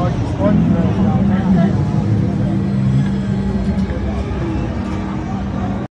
euch. Das mich.